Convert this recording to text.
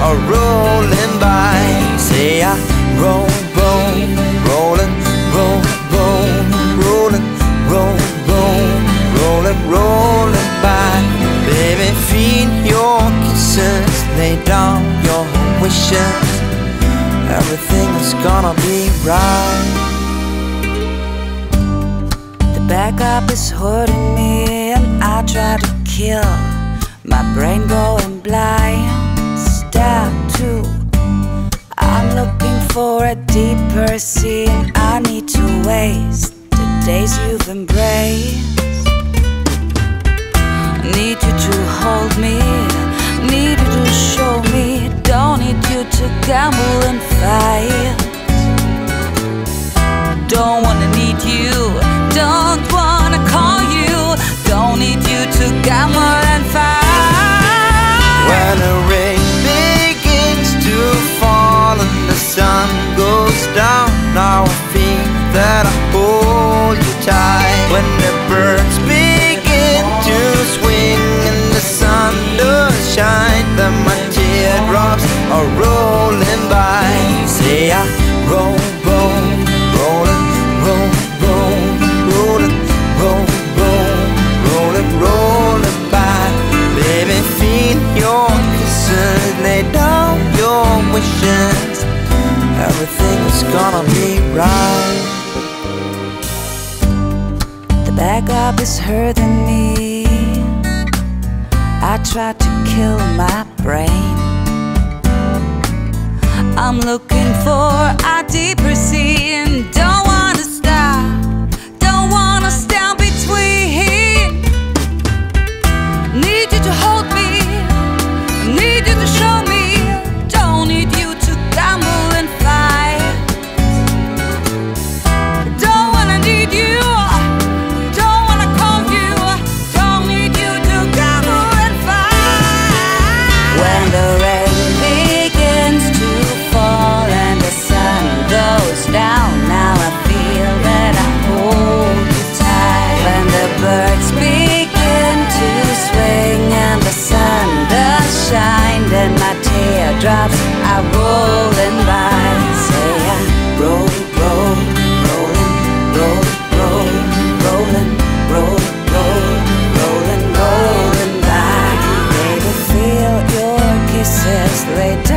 are rolling by. Say I roll, roll, rolling, roll, roll, rolling, roll, roll, rolling, rolling by. Baby, feel your kisses, lay down your wishes. Everything is gonna be right. The backup is hurting me, and I try to kill my brain going blind. Step I'm looking for a deeper scene. I need to waste the days you've embraced. Need you to hold me, need you to show me. Don't need you to gamble and fight. Don't wanna goes down, Now I feel that I hold you tight. When the birds Everything is gonna be right. The backup is hurting me. I try to kill my brain. I'm looking for. Don't they